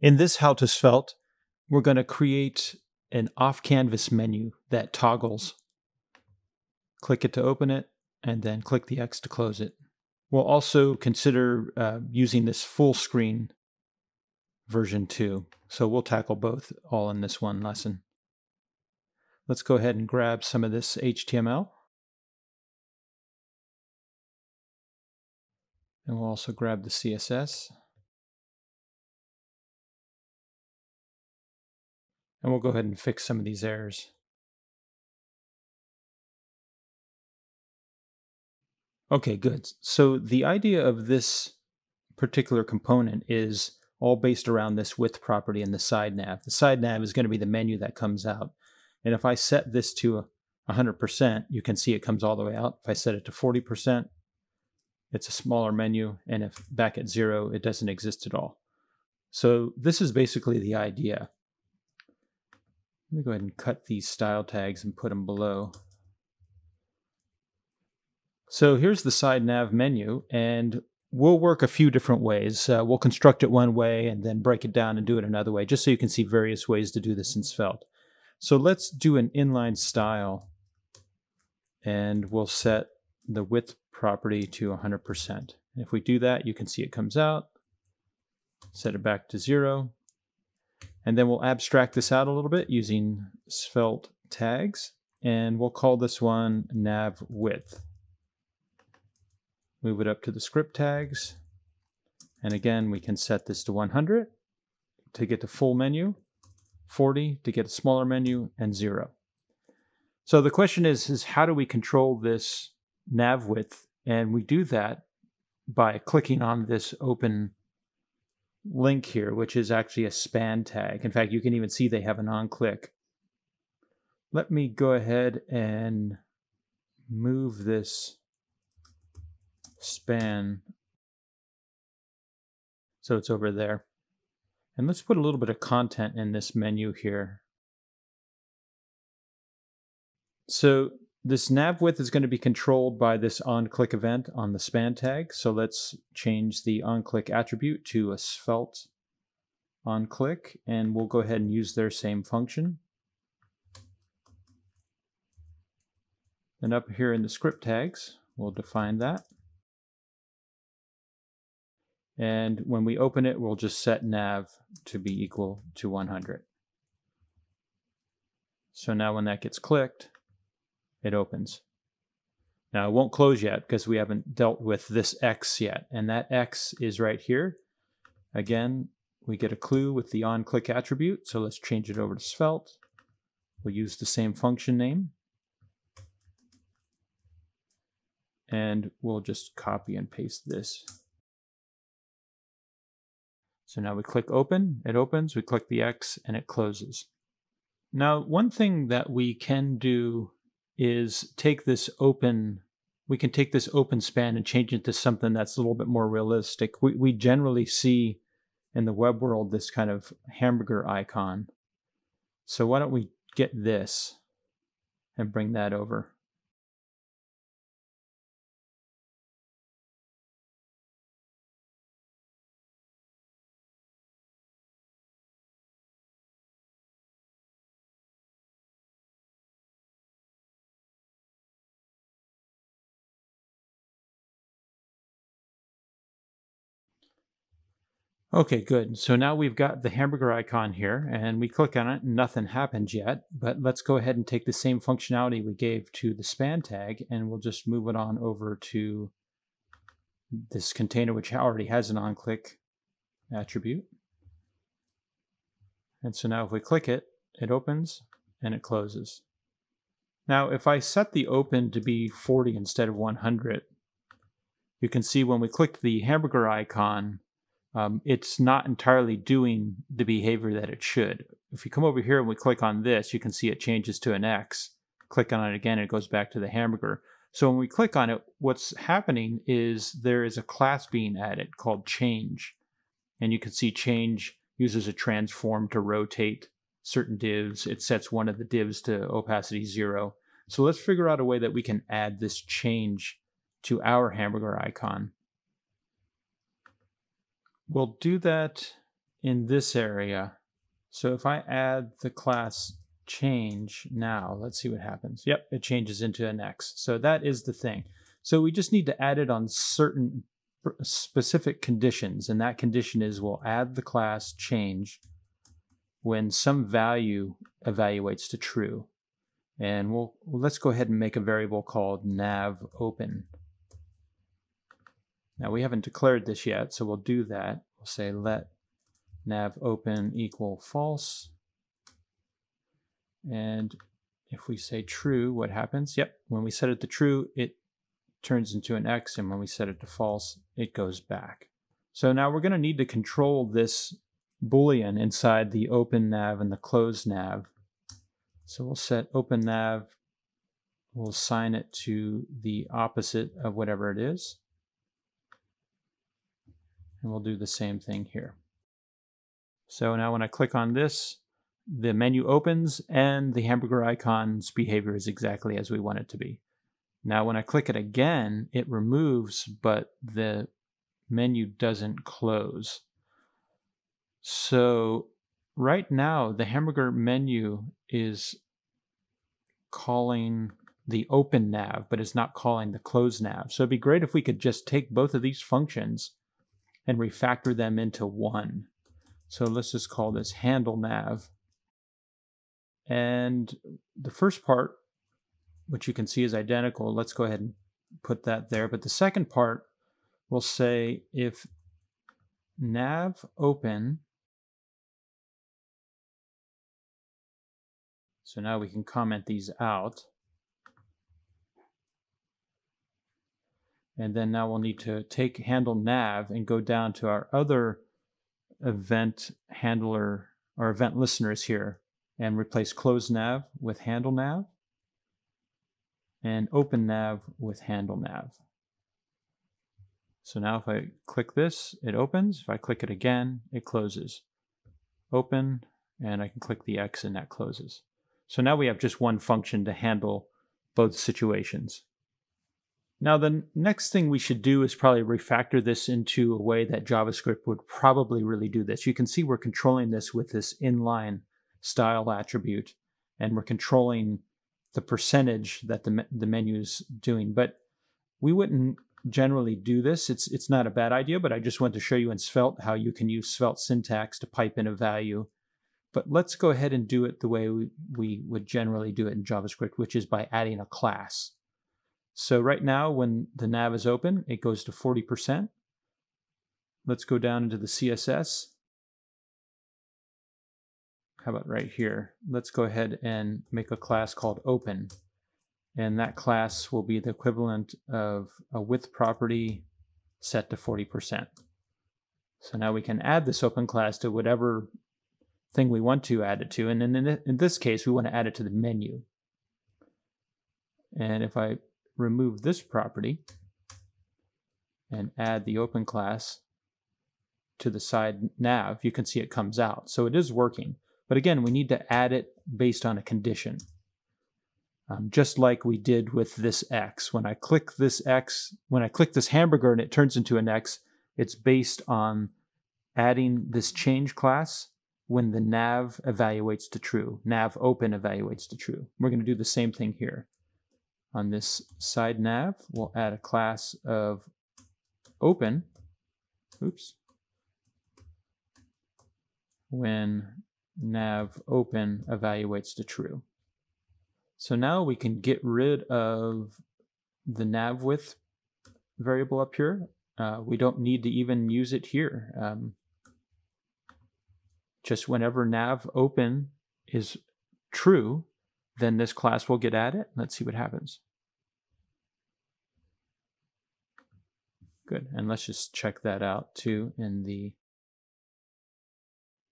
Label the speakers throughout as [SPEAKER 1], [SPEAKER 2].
[SPEAKER 1] In this How to Svelte, we're going to create an off-canvas menu that toggles. Click it to open it, and then click the X to close it. We'll also consider uh, using this full screen version 2. So we'll tackle both all in this one lesson. Let's go ahead and grab some of this HTML. And we'll also grab the CSS. And we'll go ahead and fix some of these errors. Okay, good. So the idea of this particular component is all based around this width property in the side nav. The side nav is going to be the menu that comes out. And if I set this to 100%, you can see it comes all the way out. If I set it to 40%, it's a smaller menu. And if back at zero, it doesn't exist at all. So this is basically the idea. Let me go ahead and cut these style tags and put them below. So here's the side nav menu, and we'll work a few different ways. Uh, we'll construct it one way and then break it down and do it another way, just so you can see various ways to do this in Svelte. So let's do an inline style, and we'll set the width property to 100%. And if we do that, you can see it comes out. Set it back to zero. And then we'll abstract this out a little bit using Svelte tags, and we'll call this one nav width move it up to the script tags. And again, we can set this to 100 to get the full menu, 40 to get a smaller menu, and zero. So the question is, is how do we control this nav width? And we do that by clicking on this open link here, which is actually a span tag. In fact, you can even see they have an on click. Let me go ahead and move this span. So it's over there. And let's put a little bit of content in this menu here. So this nav width is going to be controlled by this on-click event on the span tag. So let's change the on-click attribute to a svelte on-click, and we'll go ahead and use their same function. And up here in the script tags, we'll define that. And when we open it, we'll just set nav to be equal to 100. So now when that gets clicked, it opens. Now it won't close yet because we haven't dealt with this X yet. And that X is right here. Again, we get a clue with the on-click attribute. So let's change it over to Svelte. We'll use the same function name. And we'll just copy and paste this so now we click open, it opens, we click the X and it closes. Now, one thing that we can do is take this open, we can take this open span and change it to something that's a little bit more realistic. We, we generally see in the web world this kind of hamburger icon. So why don't we get this and bring that over. Okay, good. So now we've got the hamburger icon here and we click on it and nothing happens yet, but let's go ahead and take the same functionality we gave to the span tag and we'll just move it on over to this container which already has an on-click attribute. And so now if we click it, it opens and it closes. Now if I set the open to be 40 instead of 100, you can see when we click the hamburger icon, um, it's not entirely doing the behavior that it should. If you come over here and we click on this, you can see it changes to an X. Click on it again, it goes back to the hamburger. So when we click on it, what's happening is there is a class being added called change. And you can see change uses a transform to rotate certain divs. It sets one of the divs to opacity zero. So let's figure out a way that we can add this change to our hamburger icon. We'll do that in this area. So if I add the class change now, let's see what happens. Yep, it changes into an X. So that is the thing. So we just need to add it on certain specific conditions. And that condition is we'll add the class change when some value evaluates to true. And we'll let's go ahead and make a variable called nav open. Now we haven't declared this yet, so we'll do that. We'll say let nav open equal false. And if we say true, what happens? Yep, when we set it to true, it turns into an X, and when we set it to false, it goes back. So now we're going to need to control this boolean inside the open nav and the close nav. So we'll set open nav, we'll assign it to the opposite of whatever it is. And we'll do the same thing here. So now when I click on this, the menu opens and the hamburger icon's behavior is exactly as we want it to be. Now when I click it again, it removes, but the menu doesn't close. So right now, the hamburger menu is calling the open nav, but it's not calling the close nav. So it'd be great if we could just take both of these functions and refactor them into one. So let's just call this handle nav. And the first part, which you can see is identical, let's go ahead and put that there. But the second part will say if nav open So now we can comment these out. And then now we'll need to take handle nav and go down to our other event handler or event listeners here and replace close nav with handle nav and open nav with handle nav. So now if I click this, it opens. If I click it again, it closes. Open, and I can click the X and that closes. So now we have just one function to handle both situations. Now the next thing we should do is probably refactor this into a way that JavaScript would probably really do this. You can see we're controlling this with this inline style attribute and we're controlling the percentage that the, the menu is doing. But we wouldn't generally do this. It's, it's not a bad idea, but I just want to show you in Svelte how you can use Svelte syntax to pipe in a value but let's go ahead and do it the way we, we would generally do it in JavaScript, which is by adding a class. So right now, when the nav is open, it goes to 40%. Let's go down into the CSS. How about right here? Let's go ahead and make a class called open. And that class will be the equivalent of a width property set to 40%. So now we can add this open class to whatever thing we want to add it to. And in, in this case, we want to add it to the menu. And if I remove this property and add the open class to the side nav, you can see it comes out. So it is working. But again, we need to add it based on a condition. Um, just like we did with this X. When I click this X, when I click this hamburger and it turns into an X, it's based on adding this change class when the nav evaluates to true. Nav open evaluates to true. We're going to do the same thing here. On this side nav, we'll add a class of open. Oops. When nav open evaluates to true. So now we can get rid of the nav width variable up here. Uh, we don't need to even use it here. Um, just whenever nav open is true, then this class will get added. Let's see what happens. Good, and let's just check that out too in the,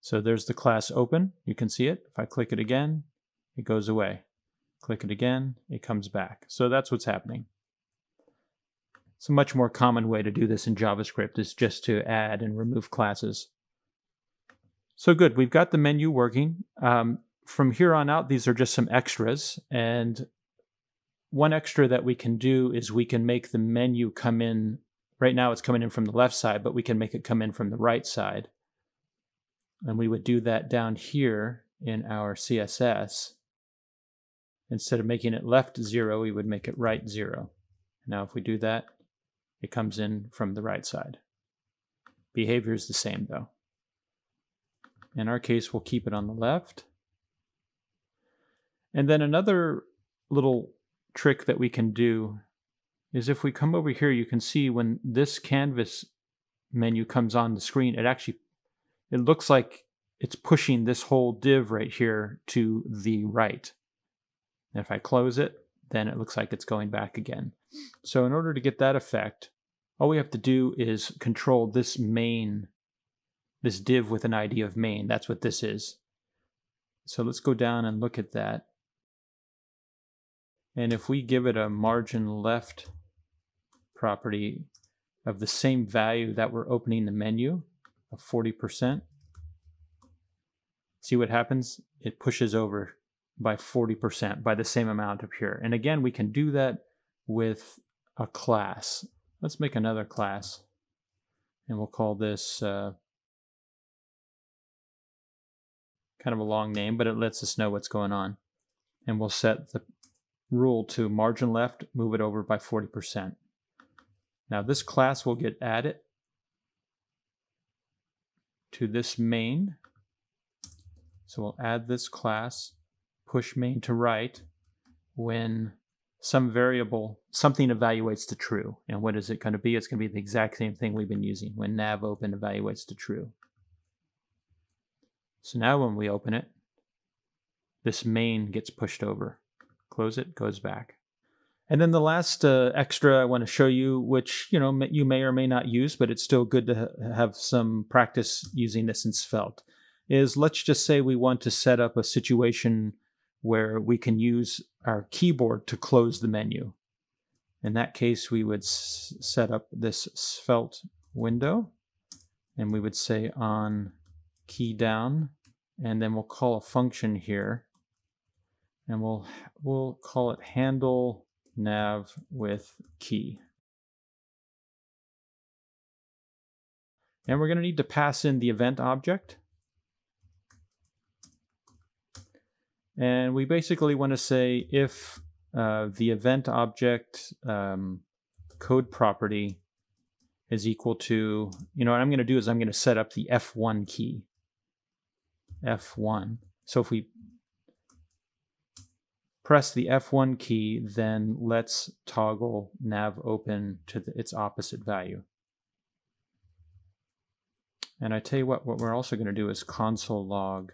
[SPEAKER 1] so there's the class open, you can see it. If I click it again, it goes away. Click it again, it comes back. So that's what's happening. It's a much more common way to do this in JavaScript is just to add and remove classes. So good, we've got the menu working. Um, from here on out, these are just some extras. And one extra that we can do is we can make the menu come in. Right now it's coming in from the left side, but we can make it come in from the right side. And we would do that down here in our CSS. Instead of making it left zero, we would make it right zero. Now if we do that, it comes in from the right side. Behavior is the same though. In our case, we'll keep it on the left. And then another little trick that we can do is if we come over here, you can see when this canvas menu comes on the screen, it actually, it looks like it's pushing this whole div right here to the right. And if I close it, then it looks like it's going back again. So in order to get that effect, all we have to do is control this main, this div with an ID of main. That's what this is. So let's go down and look at that. And if we give it a margin left property of the same value that we're opening the menu of 40%, see what happens? It pushes over by 40% by the same amount up here. And again, we can do that with a class. Let's make another class and we'll call this uh, kind of a long name, but it lets us know what's going on. And we'll set the rule to margin left, move it over by 40%. Now this class will get added to this main. So we'll add this class, push main to right when some variable, something evaluates to true. And what is it going to be? It's going to be the exact same thing we've been using when nav open evaluates to true. So now when we open it, this main gets pushed over. Close it, goes back. And then the last uh, extra I want to show you, which you know you may or may not use, but it's still good to ha have some practice using this in Svelte, is let's just say we want to set up a situation where we can use our keyboard to close the menu. In that case, we would set up this Svelte window, and we would say on key down, and then we'll call a function here and we'll we'll call it handle nav with key. And we're going to need to pass in the event object. And we basically want to say if uh, the event object um, code property is equal to, you know, what I'm going to do is I'm going to set up the F1 key. F1. So if we press the F1 key, then let's toggle nav open to the, its opposite value. And I tell you what, what we're also going to do is console log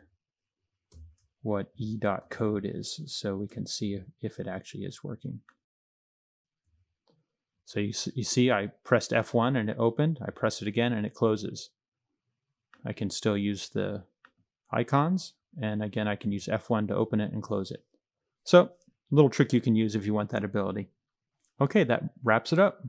[SPEAKER 1] what e.code is so we can see if it actually is working. So you, you see I pressed F1 and it opened. I press it again and it closes. I can still use the icons and again I can use F1 to open it and close it. So, a little trick you can use if you want that ability. Okay, that wraps it up.